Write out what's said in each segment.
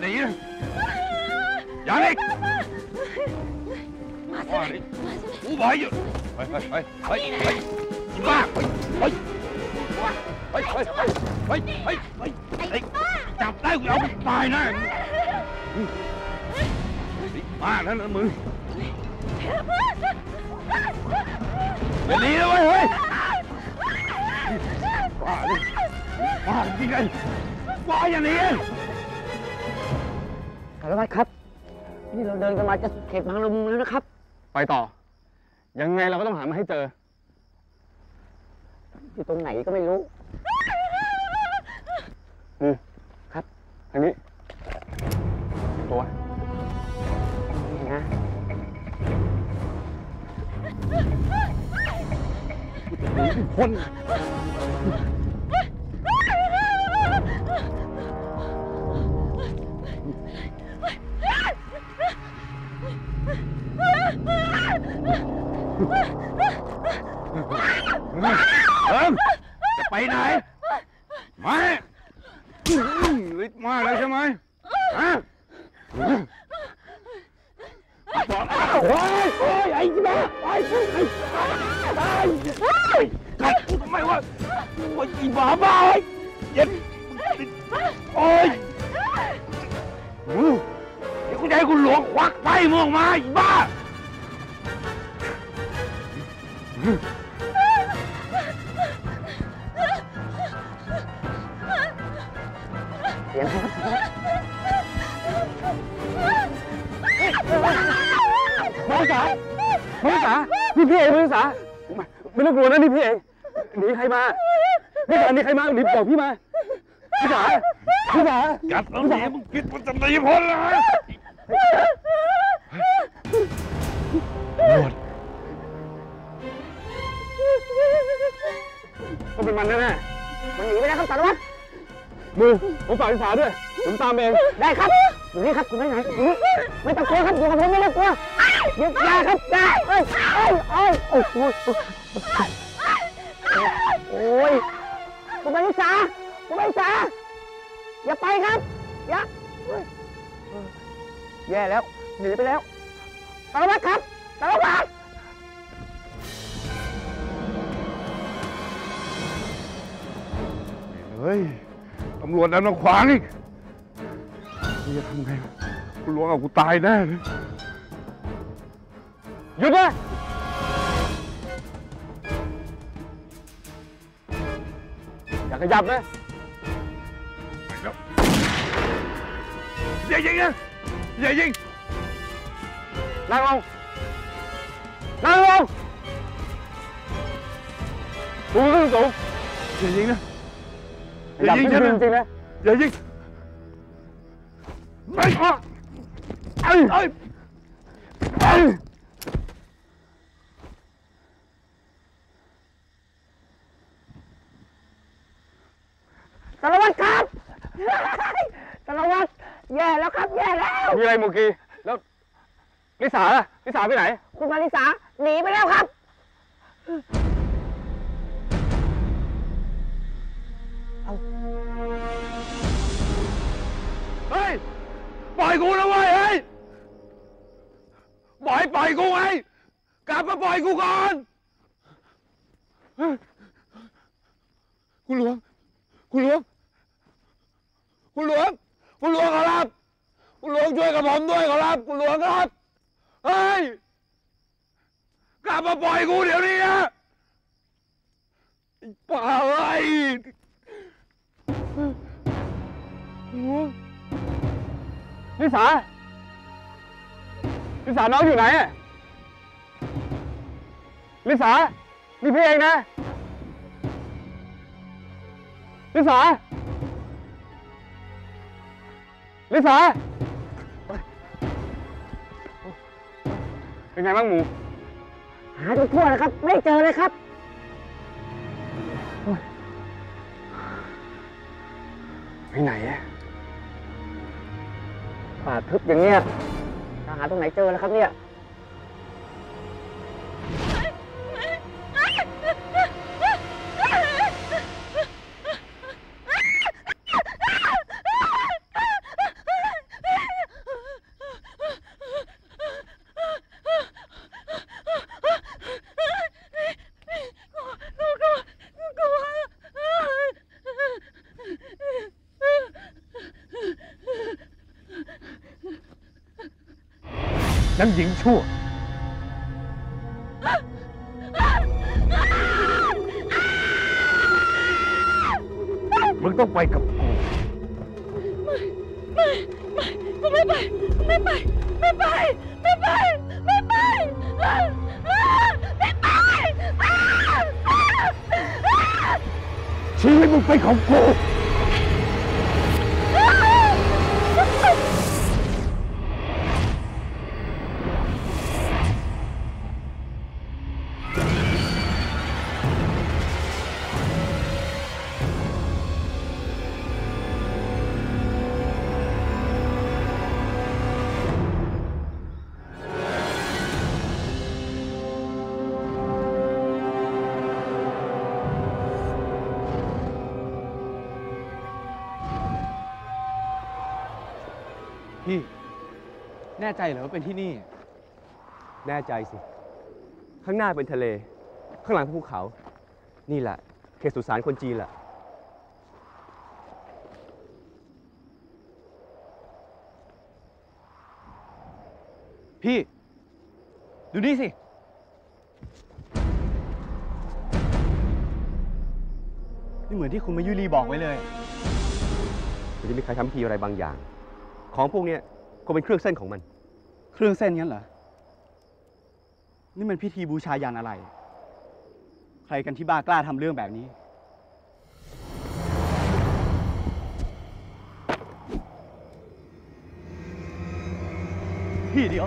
làm gì đó Dọn đi. Qua đi. Ủa bởi vô Ê, ê, ê, ê, ê. Chị ba Ê, ê, ê, ê, ê, ê, ê, ê. Chọc tay của ông tài nè. Chị ba đó nó mưa. Mày đi đâu ơi ơi Qua đi. Qua đi Qua đi Qua đi าไปตายนะมากแล้วนะมึงอย่าหนีนะเว้ยเฮ้ยบ้าดิบ้าจริงไงบ้าอย่าหนีสารวัตรครับ นี่เราเดินกันมาจะเขตบางละมุงแล้วนะครับ ไปต่อ ยังไงเราก็ต้องหามาให้เจอ อยู่ตรงไหนก็ไม่รู้ อืมครับทางนี้ ตัวนี่นะคน บอกโอ้ยโอ้ยไอ้บ้าไอ้ไอ้ไอ้ไอ้กัดกูทำไมวะโอ้ยอีบ้าบ้าไอ้เย็นโอ้ยอู้เดี๋ยวกูจะให้กูหลวงควักไส้มึงออกมาอีบ้า นี่พี่เองมาริสาไม่ไม่ต้องกลัวนะนี่พี่เองหนีใครมาพี่สาหนีใครมาหนีบอกพี่มาพี่สาพี่สากัดแล้วหนีมึงคิดว่าจะหนีพ้นเหรอหมดต้องเป็นมันแน่มันหนีไปแล้วครับสารวัตรๆมือผมฝากพี่สาด้วยผมตามเองได้ครับอยู่นี่ครับคุณไปไหนอยู่นี่ไม่ต้องกลัวครับอยู่กับผมไม่ต้องกลัว หยุดยาครับยาเอ้ยเอ้ยเอ้ยโอ้โหโอ้ยคุณมาริสาคุณมาริสาอย่าไปครับอย่าเฮ้ยแย่แล้ว หนีไปแล้วสารวัตรครับสารวัตรเฮ้ยตำรวจดันมาขวางอีกจะทำไงกูหลวงเอากูตายแน่เลย dừng ra. Chặt cái dầm đấy mày đâu? Về gì á về gì lan không? Lan không? Tụi nó tụi về gì nữa về gì chết nữa về gì mày! Ơi ơi ơi ครับแย่แล้วมีอะไรโมกีแล้วลิสาล่ะลิสาไปไหน คุณมาริสาหนีไปแล้วครับ เฮ้ย ปล่อยกูนะเว้ยเฮ้ยปล่อยปล่อยกูไงกลับมาปล่อยกูก่อนเฮ้ยคุณหลวง คุณหลวง คุณหลวง คุณหลวงขอรับ คุณหลวงช่วยกับผมด้วยขอรับคุณหลวงครับ เฮ้ย กลับมาปล่อยกูเดี๋ยวนี้นะไอ้ป่าเอ้ยคุณหลวงลิสาลิสาน้องอยู่ไหนอะลิสา นี่พี่เองนะ ลิสา ลิสา เป็นไงบ้างหมู หาจนทั่วเลยครับ ไม่เจอเลยครับ ไปไหนอะป่าทึบอย่างเนี้ยจะหาตรงไหนเจอแล้วครับเนี่ย นังหญิงชั่ว มึงต้องไปกับกูกูไม่ไป ไม่ไป ไม่ไป ไม่ไป ไม่ไป ไม่ไป ชีวิตมึงเป็นของกู แน่ใจเหรอว่าเป็นที่นี่ แน่ใจสิ ข้างหน้าเป็นทะเล ข้างหลังเป็นภูเขา นี่แหละเขตสุสานคนจีนแหละ พี่ ดูนี่สิ นี่เหมือนที่คุณมายุรีบอกไว้เลย มันจะมีใครทำพิธีอะไรบางอย่าง ของพวกเนี้ยคงเป็นเครื่องเส้นของมัน เครื่องเส้นงั้นเหรอ นี่มันพิธีบูชายันอะไร ใครกันที่บ้ากล้าทำเรื่องแบบนี้ พี่เดี๋ยว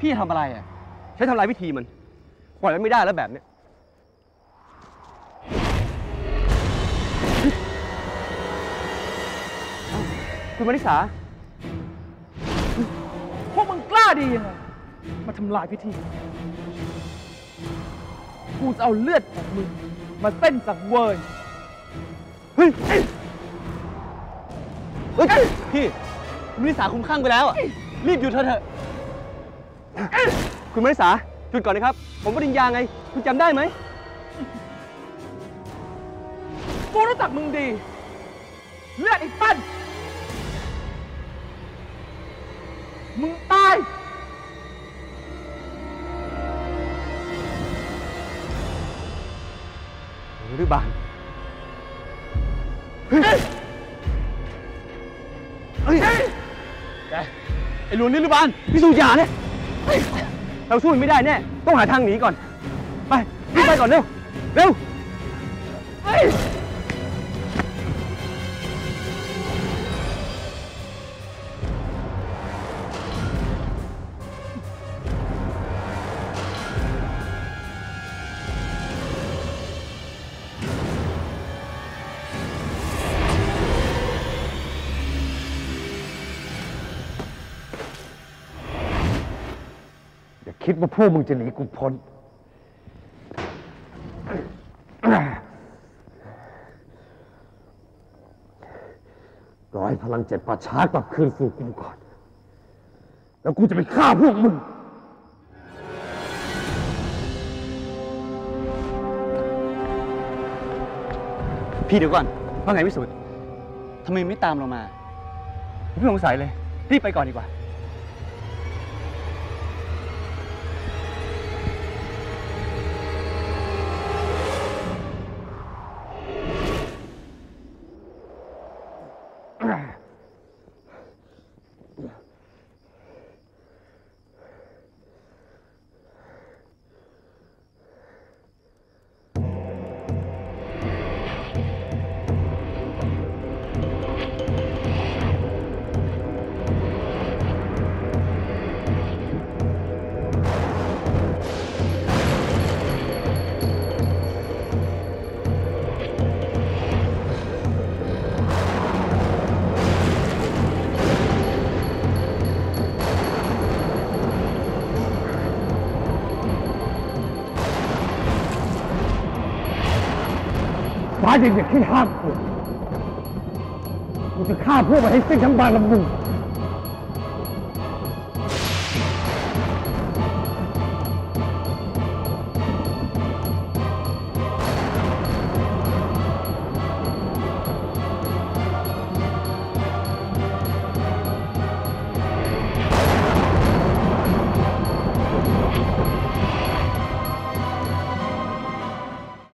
พี่ทำอะไรอะ ใช้ทำลายวิธีมันปล่อยมันไม่ได้แล้วแบบเนี้ยคุณมาริสา ดียังไงมาทำลายพิธี กูจะเอาเลือดของมึงมาเส้นสังเวยเฮ้ยเฮ้ยพี่คุณนิสาคุ้มข้างไปแล้วอะรีบหยุดเถอะเถอะคุณมาริสาหยุดก่อนนะครับ ผมปริญญาไง คุณจำได้ไหมกูรู้จักมึงดี เลือดอีกปั้น หลวงนิรบาลพี่สุยาเนี่ยเฮ้ยเราสู้ไม่ได้แน่ต้องหาทางหนีก่อน ไปรีบไปก่อนเร็ว เร็ว คิดว่าพวกมึงจะหนีกูพ้นรอให้พลังเจ็ดป่าช้ากลับคืนสู่กูก่อน แล้วกูจะไปฆ่าพวกมึงพี่เดี๋ยวก่อนว่าไงพิสุทธ์ทำไมไม่ตามเรามาผมสงสัยเลย รีบไปก่อนดีกว่า ฟ้ายังอย่าคิดห้ามกูกูจะฆ่าพวกมันให้สิ้นทั้งบางลำมึง